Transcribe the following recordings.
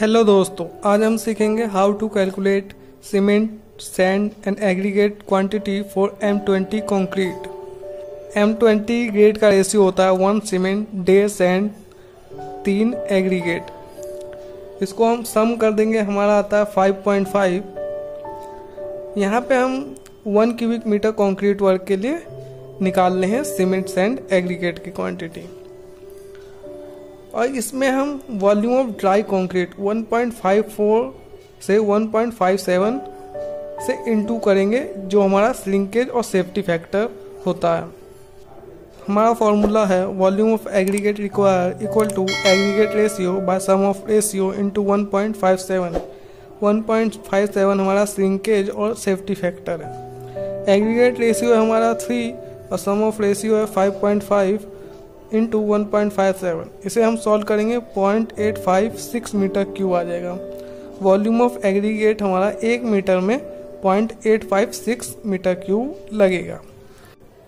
Hello दोस्तों, आज हम सीखेंगे how to calculate cement sand and aggregate quantity for M twenty concrete M twenty grade का ratio होता है वन सीमेंट डे सैंड तीन एग्रीगेट इसको हम सम कर देंगे, हमारा आता है फाइव पॉइंट फाइव यहाँ पे हम one cubic metre concrete work के लिए निकाल रहे हैं सीमेंट सैंड एग्रीगेट की क्वांटिटी और इसमें हम वॉल्यूम ऑफ़ ड्राई कंक्रीट 1.54 से 1.57 से इनटू करेंगे, जो हमारा श्रिंकेज और सेफ्टी फैक्टर होता है। हमारा फॉर्मूला है volume of aggregate require equal to aggregate ratio by sum of ratio into 1.57 1.57 हमारा श्रिंकेज और सेफ्टी फैक्टर है। एग्रीगेट रेशियो है हमारा थ्री और सम ऑफ़ रेशियो है 5.5 into one point five seven इसे हम सॉल्व करेंगे point eight five six metre cube आ जाएगा। वॉल्यूम ऑफ़ एग्रीगेट हमारा एक मीटर में point eight five six metre cube लगेगा।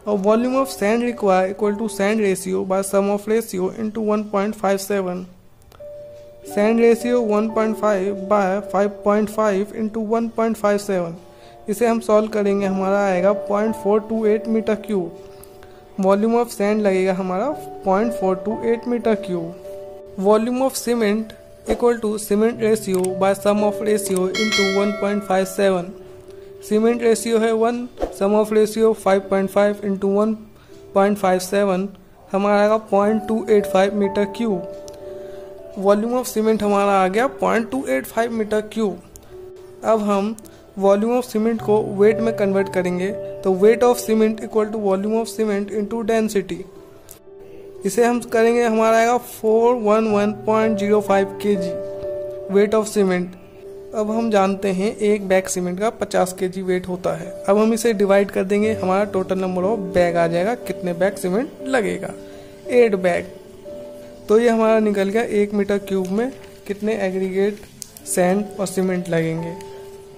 और volume of sand require equal to sand ratio by sum of ratio into one point five seven sand ratio one point five by five point five into one point five seven इसे हम solve करेंगे, हमारा आएगा point four two eight metre cube volume of sand लगेगा हमारा point four two eight metre cube. Volume of cement equal to cement ratio by sum of ratio five seven. Cement ratio है one, sum of ratio five point five into one point five seven. हमारा आएगा point two eight five metre cube. Volume of cement हमारा आ गया point two eight five metre cube. अब हम volume of cement को weight में convert करेंगे तो weight of cement equal to volume of cement into density इसे हम करेंगे, हमारा आएगा four one one point zero five K G weight of cement. अब हम जानते हैं, एक बैग सीमेंट का पचास के जी वेट होता है। अब हम इसे डिवाइड कर देंगे, हमारा टोटल नंबर ऑफ़ बैग आ जाएगा, कितने बैग सीमेंट लगेगा। एट बैग तो ये हमारा निकल गया एक मीटर क्यूब में, कितने एग्रीगेट सैंड और सीमेंट लगेंगे।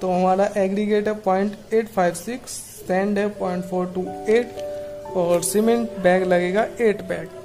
तो हमारा एग्रीगेट है point eight five six sand है पॉइंट फोर टू एट और सीमेंट बैग लगेगा एट बैग